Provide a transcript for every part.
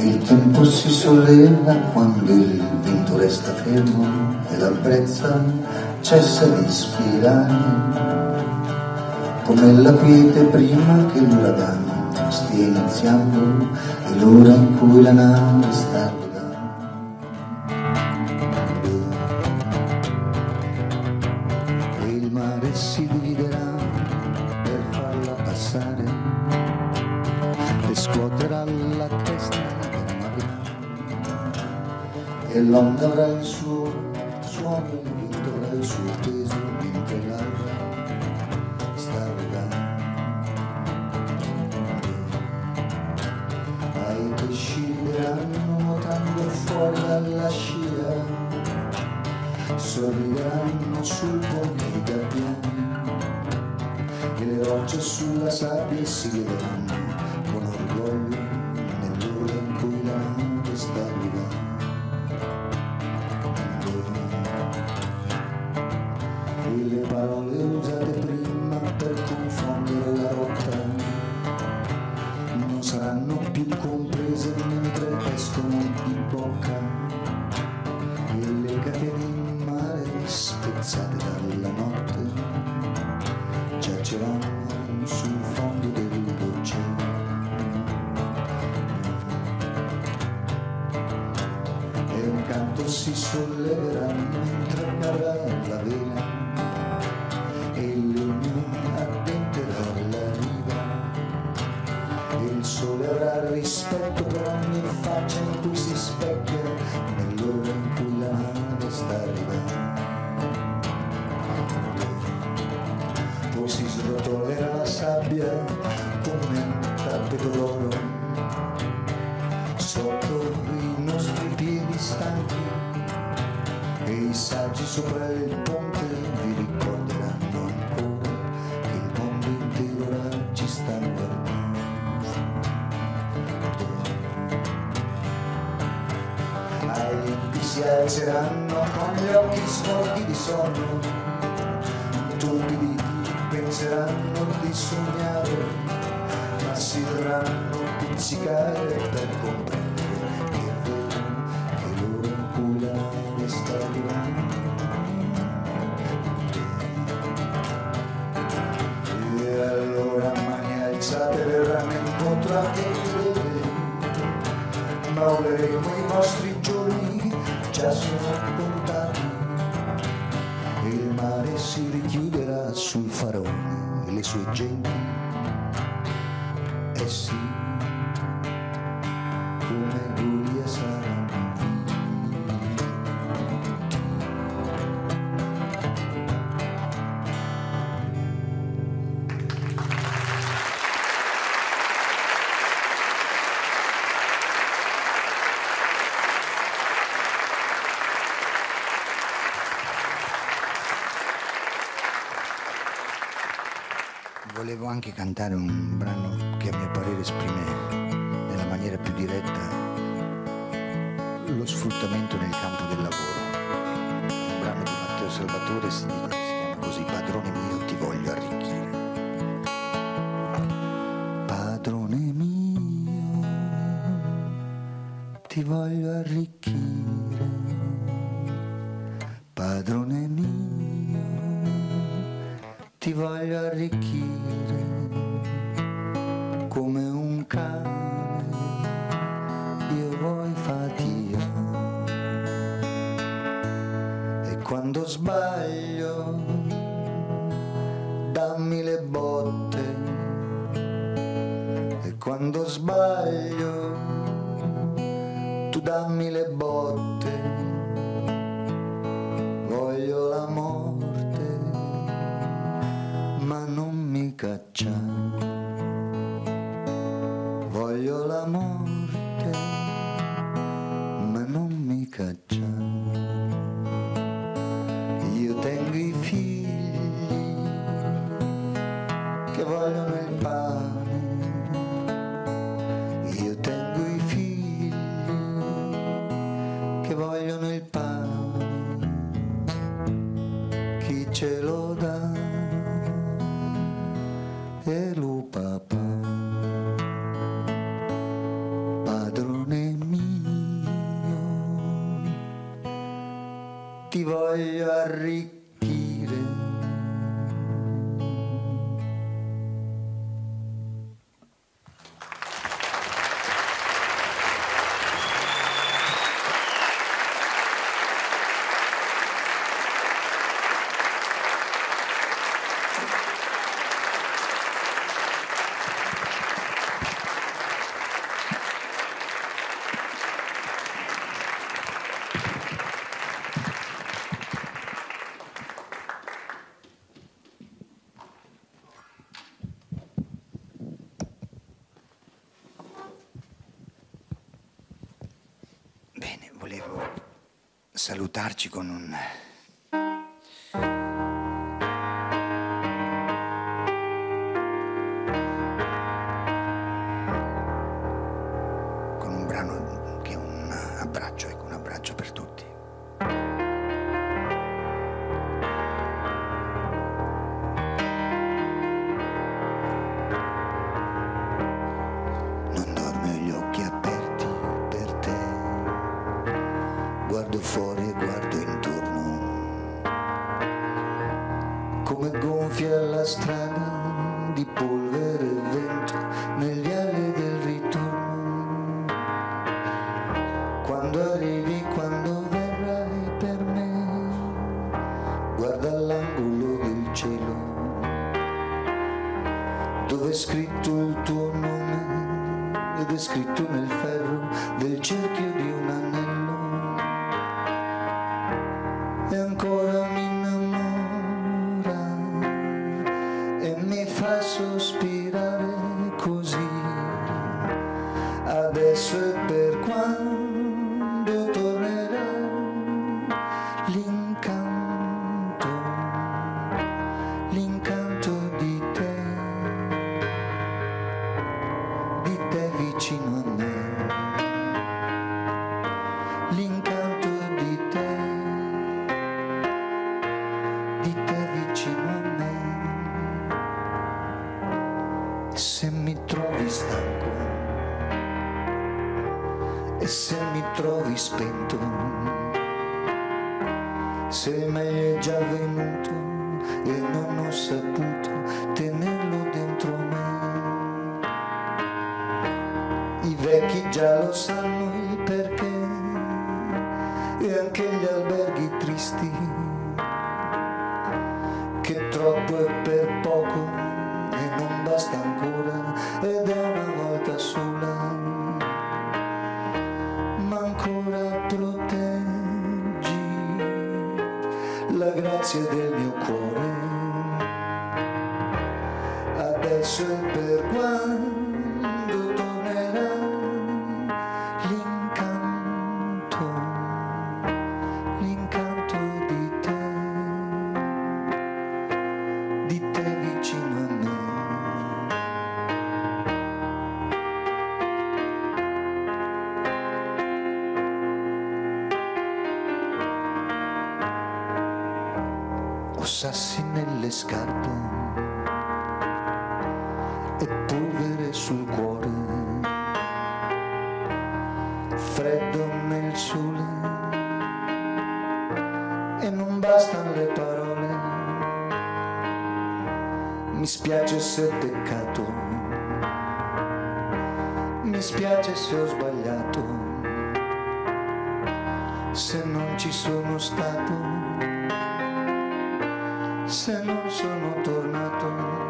Il tempo si solleva quando il vento resta fermo e la brezza cessa di ispirare come la quiete prima che l'uragano stia iniziando e l'ora in cui la nave sta arrivando. E il mare si e l'onda avrà il suo suono, il vento avrà il suo peso mentre l'alba sta arrivando. Ai pesci verranno nuotando fuori dalla scia, sorrideranno sul ponte i gabbiani e le rocce sulla sabbia si vedranno le parole usate prima per confondere la rotta. Non saranno più comprese mentre escono di bocca. E le catene in mare spezzate dalla notte giaceranno sul fondo dell'oceano. E un canto si solleverà mentre cadrà la vela si alzeranno con gli occhi sporchi di sonno, turpidi penseranno di sognare, ma si dovranno pizzicare per comprendere sul faraone e le sue genti. Eh sì, anche cantare un brano che a mio parere esprime nella maniera più diretta lo sfruttamento nel campo del lavoro. Un brano di Matteo Salvatore si, si chiama così Padrone mio ti voglio arricchire. Padrone mio ti voglio arricchire. Sbaglio. Dammi le botte. E quando sbaglio tu dammi le botte. Voglio la morte ma non mi cacciare. flor salutarci con un... guardo fuori e guardo intorno, come gonfia la strada di polvere e vento negli ali del ritorno. Quando arrivi, quando verrai per me, guarda all'angolo del cielo, dove è scritto il tuo nome ed è scritto nel ferro del cerchio di un Adesso vecchi già lo sanno il perché. E anche gli alberghi tristi che troppo è per poco e non basta ancora. Ed è una volta sola ma ancora proteggi la grazia del mio cuore. Adesso e per sassi nelle scarpe e polvere sul cuore, freddo nel sole e non bastano le parole. Mi spiace se ho peccato, mi spiace se ho sbagliato, se non ci sono stato se non sono tornato,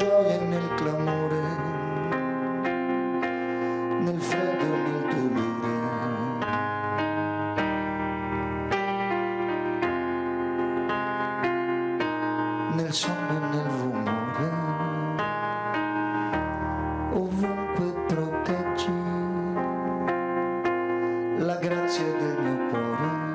gioia e nel clamore, nel freddo e nel dolore. nel sonno e nel rumore, ovunque proteggi la grazia del mio cuore,